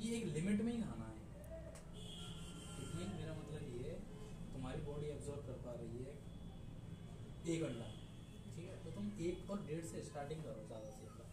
ये एक लिमिट में ही खाना है। टिफ़िन मेरा मतलब ये तुम्हारी बॉडी एब्जॉर्व कर पा रही है एक अंडा ठीक है? तो तुम एक और डेढ़ से स्टार्टिंग करो ज़्यादा से ज़्यादा।